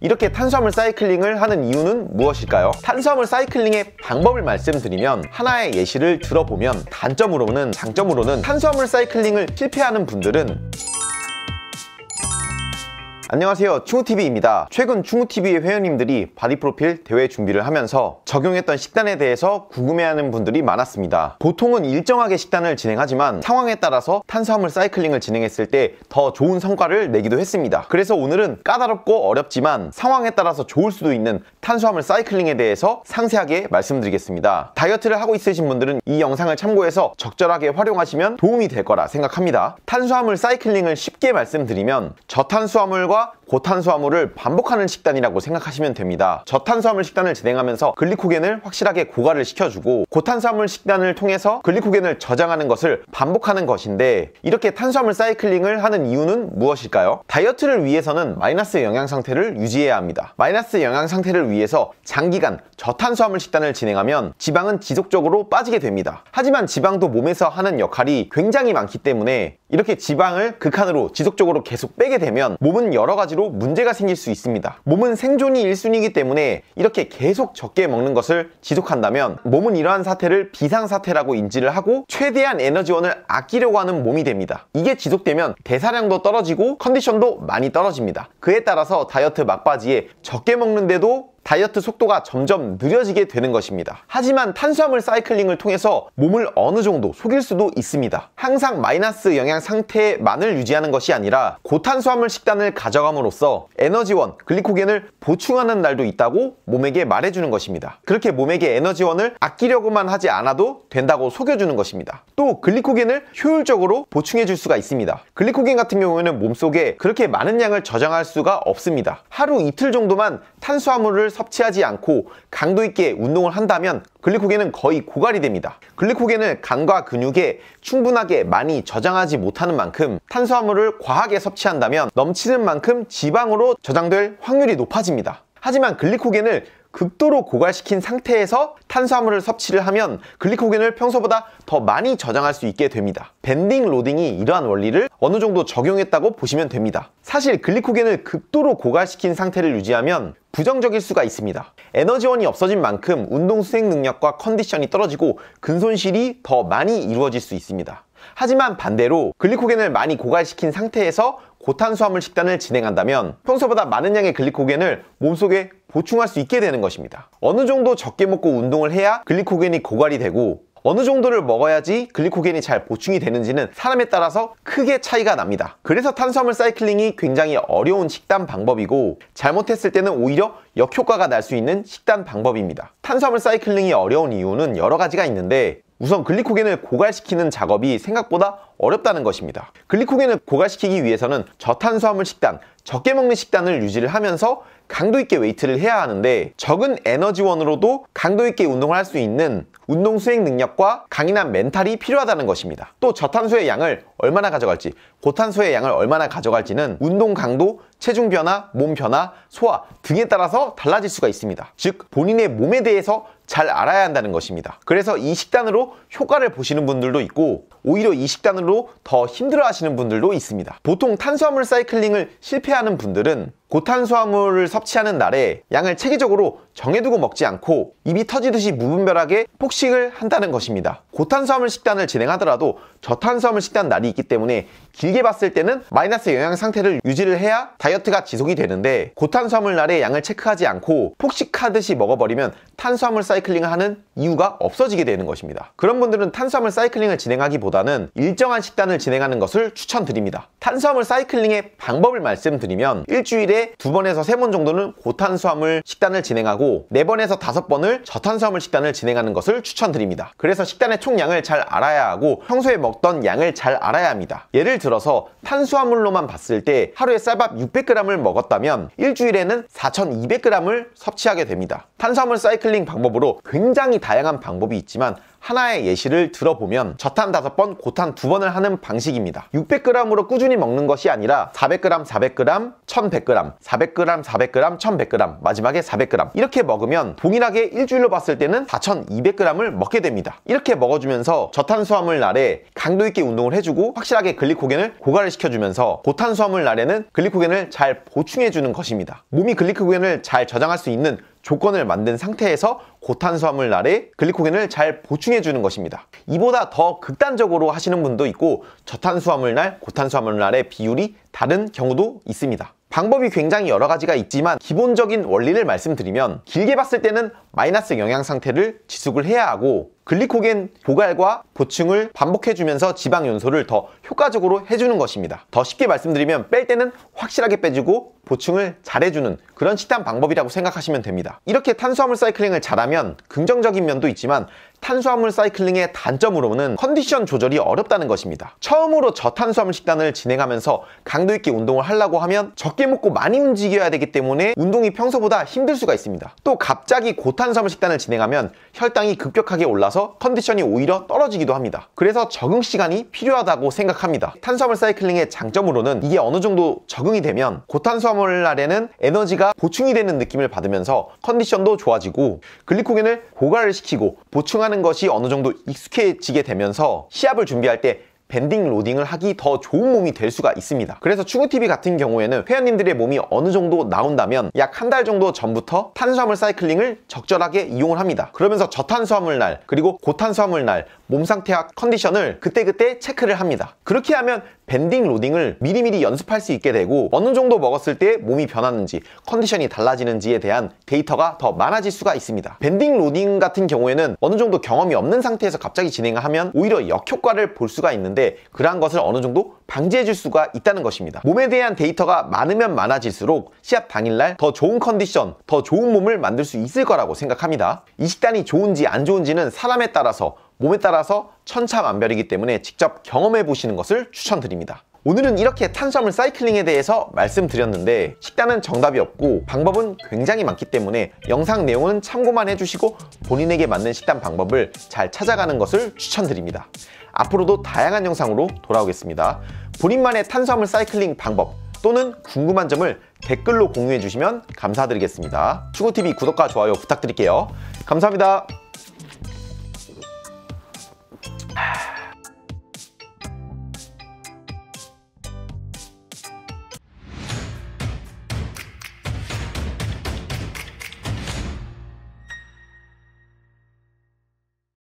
이렇게 탄수화물 사이클링을 하는 이유는 무엇일까요? 탄수화물 사이클링의 방법을 말씀드리면 하나의 예시를 들어보면 단점으로는 장점으로는 탄수화물 사이클링을 실패하는 분들은 안녕하세요. 충우TV입니다. 최근 충우TV의 회원님들이 바디 프로필 대회 준비를 하면서 적용했던 식단에 대해서 궁금해하는 분들이 많았습니다. 보통은 일정하게 식단을 진행하지만 상황에 따라서 탄수화물 사이클링을 진행했을 때 더 좋은 성과를 내기도 했습니다. 그래서 오늘은 까다롭고 어렵지만 상황에 따라서 좋을 수도 있는 탄수화물 사이클링에 대해서 상세하게 말씀드리겠습니다. 다이어트를 하고 있으신 분들은 이 영상을 참고해서 적절하게 활용하시면 도움이 될 거라 생각합니다. 탄수화물 사이클링을 쉽게 말씀드리면 저탄수화물과 고탄수화물을 반복하는 식단이라고 생각하시면 됩니다. 저탄수화물 식단을 진행하면서 글리코겐을 확실하게 고갈을 시켜주고 고탄수화물 식단을 통해서 글리코겐을 저장하는 것을 반복하는 것인데 이렇게 탄수화물 사이클링을 하는 이유는 무엇일까요? 다이어트를 위해서는 마이너스 영양 상태를 유지해야 합니다. 마이너스 영양 상태를 위해서 장기간 저탄수화물 식단을 진행하면 지방은 지속적으로 빠지게 됩니다. 하지만 지방도 몸에서 하는 역할이 굉장히 많기 때문에 이렇게 지방을 극한으로 지속적으로 계속 빼게 되면 몸은 여러 가지로 문제가 생길 수 있습니다. 몸은 생존이 1순위이기 때문에 이렇게 계속 적게 먹는 것을 지속한다면 몸은 이러한 사태를 비상사태라고 인지를 하고 최대한 에너지원을 아끼려고 하는 몸이 됩니다. 이게 지속되면 대사량도 떨어지고 컨디션도 많이 떨어집니다. 그에 따라서 다이어트 막바지에 적게 먹는데도 다이어트 속도가 점점 느려지게 되는 것입니다. 하지만 탄수화물 사이클링을 통해서 몸을 어느 정도 속일 수도 있습니다. 항상 마이너스 영양 상태만을 유지하는 것이 아니라 고탄수화물 식단을 가져감으로써 에너지원, 글리코겐을 보충하는 날도 있다고 몸에게 말해주는 것입니다. 그렇게 몸에게 에너지원을 아끼려고만 하지 않아도 된다고 속여주는 것입니다. 또 글리코겐을 효율적으로 보충해 줄 수가 있습니다. 글리코겐 같은 경우에는 몸속에 그렇게 많은 양을 저장할 수가 없습니다. 하루 이틀 정도만 탄수화물을 섭취하지 않고 강도 있게 운동을 한다면 글리코겐은 거의 고갈이 됩니다. 글리코겐을 간과 근육에 충분하게 많이 저장하지 못하는 만큼 탄수화물을 과하게 섭취한다면 넘치는 만큼 지방으로 저장될 확률이 높아집니다. 하지만 글리코겐을 극도로 고갈시킨 상태에서 탄수화물을 섭취를 하면 글리코겐을 평소보다 더 많이 저장할 수 있게 됩니다. banding loading이 이러한 원리를 어느 정도 적용했다고 보시면 됩니다. 사실 글리코겐을 극도로 고갈시킨 상태를 유지하면 부정적일 수가 있습니다. 에너지원이 없어진 만큼 운동 수행 능력과 컨디션이 떨어지고 근손실이 더 많이 이루어질 수 있습니다. 하지만 반대로 글리코겐을 많이 고갈시킨 상태에서 고탄수화물 식단을 진행한다면 평소보다 많은 양의 글리코겐을 몸속에 보충할 수 있게 되는 것입니다. 어느 정도 적게 먹고 운동을 해야 글리코겐이 고갈이 되고 어느 정도를 먹어야지 글리코겐이 잘 보충이 되는지는 사람에 따라서 크게 차이가 납니다. 그래서 탄수화물 사이클링이 굉장히 어려운 식단 방법이고 잘못했을 때는 오히려 역효과가 날 수 있는 식단 방법입니다. 탄수화물 사이클링이 어려운 이유는 여러 가지가 있는데 우선 글리코겐을 고갈시키는 작업이 생각보다 어렵다는 것입니다. 글리코겐을 고갈시키기 위해서는 저탄수화물 식단, 적게 먹는 식단을 유지를 하면서 강도 있게 웨이트를 해야 하는데 적은 에너지원으로도 강도 있게 운동을 할 수 있는 운동 수행 능력과 강인한 멘탈이 필요하다는 것입니다. 또 저탄수의 양을 얼마나 가져갈지, 고탄수의 양을 얼마나 가져갈지는 운동 강도, 체중 변화, 몸 변화, 소화 등에 따라서 달라질 수가 있습니다. 즉 본인의 몸에 대해서 잘 알아야 한다는 것입니다. 그래서 이 식단으로 효과를 보시는 분들도 있고 오히려 이 식단으로 더 힘들어 하시는 분들도 있습니다. 보통 탄수화물 사이클링을 실패하는 분들은 고탄수화물을 섭취하는 날에 양을 체계적으로 정해두고 먹지 않고 입이 터지듯이 무분별하게 폭식을 한다는 것입니다. 고탄수화물 식단을 진행하더라도 저탄수화물 식단 날이 있기 때문에 길게 봤을 때는 마이너스 영양 상태를 유지를 해야 다이어트가 지속이 되는데 고탄수화물 날에 양을 체크하지 않고 폭식하듯이 먹어버리면 탄수화물 사이클링을 하는 이유가 없어지게 되는 것입니다. 그런 분들은 탄수화물 사이클링을 진행하기보다는 일정한 식단을 진행하는 것을 추천드립니다. 탄수화물 사이클링의 방법을 말씀드리면 일주일에 두 번에서 세 번 정도는 고탄수화물 식단을 진행하고 네 번에서 다섯 번을 저탄수화물 식단을 진행하는 것을 추천드립니다. 그래서 식단의 총량을 잘 알아야 하고 평소에 먹던 양을 잘 알아야 합니다. 예를 들어서 탄수화물로만 봤을 때 하루에 쌀밥 600g을 먹었다면 일주일에는 4200g을 섭취하게 됩니다. 탄수화물 사이클링 방법으로 굉장히 다양한 방법이 있지만 하나의 예시를 들어보면 저탄 5번, 고탄 2번을 하는 방식입니다. 600g으로 꾸준히 먹는 것이 아니라 400g, 400g, 1100g 400g, 400g, 400g, 1100g, 마지막에 400g 이렇게 먹으면 동일하게 일주일로 봤을 때는 4200g을 먹게 됩니다. 이렇게 먹어주면서 저탄수화물 날에 강도 있게 운동을 해주고 확실하게 글리코겐을 고갈을 시켜주면서 고탄수화물 날에는 글리코겐을 잘 보충해주는 것입니다. 몸이 글리코겐을 잘 저장할 수 있는 조건을 만든 상태에서 고탄수화물 날에 글리코겐을 잘 보충해 주는 것입니다. 이보다 더 극단적으로 하시는 분도 있고 저탄수화물 날, 고탄수화물 날의 비율이 다른 경우도 있습니다. 방법이 굉장히 여러 가지가 있지만 기본적인 원리를 말씀드리면 길게 봤을 때는 마이너스 영양 상태를 지속을 해야 하고 글리코겐 보갈과 보충을 반복해주면서 지방 연소를 더 효과적으로 해주는 것입니다. 더 쉽게 말씀드리면 뺄 때는 확실하게 빼주고 보충을 잘해주는 그런 식단 방법이라고 생각하시면 됩니다. 이렇게 탄수화물 사이클링을 잘하면 긍정적인 면도 있지만 탄수화물 사이클링의 단점으로는 컨디션 조절이 어렵다는 것입니다. 처음으로 저탄수화물 식단을 진행하면서 강도 있게 운동을 하려고 하면 적게 먹고 많이 움직여야 되기 때문에 운동이 평소보다 힘들 수가 있습니다. 또 갑자기 고탄수화물 식단을 진행하면 혈당이 급격하게 올 라서 컨디션이 오히려 떨어지기도 합니다. 그래서 적응 시간이 필요하다고 생각합니다. 탄수화물 사이클링의 장점으로는 이게 어느 정도 적응이 되면 고탄수화물 날에는 에너지가 보충이 되는 느낌을 받으면서 컨디션도 좋아지고 글리코겐을 고갈을 시키고 보충하는 것이 어느 정도 익숙해지게 되면서 시합을 준비할 때 밴딩 로딩을 하기 더 좋은 몸이 될 수가 있습니다. 그래서 추구TV 같은 경우에는 회원님들의 몸이 어느 정도 나온다면 약 한 달 정도 전부터 탄수화물 사이클링을 적절하게 이용을 합니다. 그러면서 저탄수화물 날 그리고 고탄수화물 날 몸 상태와 컨디션을 그때그때 체크를 합니다. 그렇게 하면 banding loading을 미리미리 연습할 수 있게 되고 어느 정도 먹었을 때 몸이 변하는지 컨디션이 달라지는지에 대한 데이터가 더 많아질 수가 있습니다. banding loading 같은 경우에는 어느 정도 경험이 없는 상태에서 갑자기 진행을 하면 오히려 역효과를 볼 수가 있는데 그러한 것을 어느 정도 방지해 줄 수가 있다는 것입니다. 몸에 대한 데이터가 많으면 많아질수록 시합 당일날 더 좋은 컨디션, 더 좋은 몸을 만들 수 있을 거라고 생각합니다. 이 식단이 좋은지 안 좋은지는 사람에 따라서 몸에 따라서 천차만별이기 때문에 직접 경험해 보시는 것을 추천드립니다. 오늘은 이렇게 탄수화물 사이클링에 대해서 말씀드렸는데 식단은 정답이 없고 방법은 굉장히 많기 때문에 영상 내용은 참고만 해주시고 본인에게 맞는 식단 방법을 잘 찾아가는 것을 추천드립니다. 앞으로도 다양한 영상으로 돌아오겠습니다. 본인만의 탄수화물 사이클링 방법 또는 궁금한 점을 댓글로 공유해 주시면 감사드리겠습니다. 추구TV 구독과 좋아요 부탁드릴게요. 감사합니다.